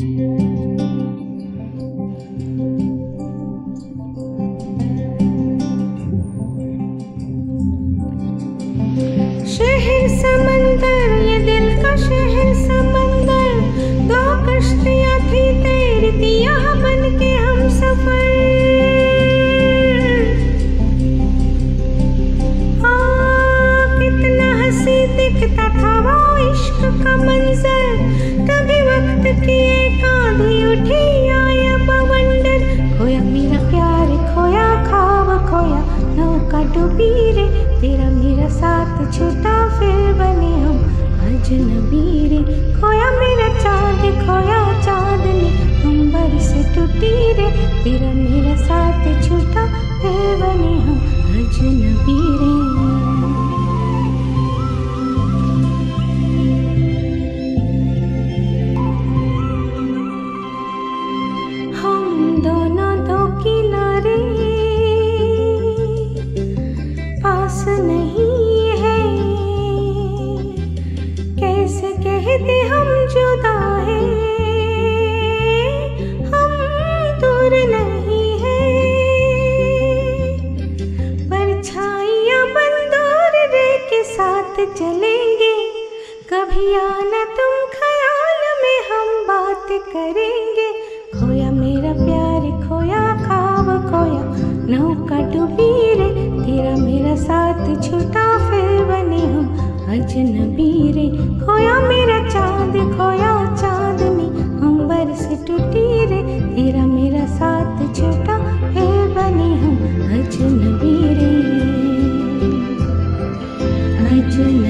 Mm-hmm. नौका रे तेरा मेरा साथ छूटा, फिर बने हम। अजनबी रे खोया मेरा चाँद, खोया चांदनी। अंबर से टूटी रे, तेरा मेरा साथ कहते हम जुदा है। हम दूर नहीं है। परछाइयाँ बंदूर रे के साथ चलेंगे। कभी आना तुम ख्याल में हम बात करेंगे। खोया मेरा प्यार, खोया खाब खोया नौका डूबी रे। अजनबी रे खोया मेरा चाँद, खोया चाँद में बर से टूटी रे। तेरा मेरा साथ छोटा है, बने हम अजनबी रे अजनबी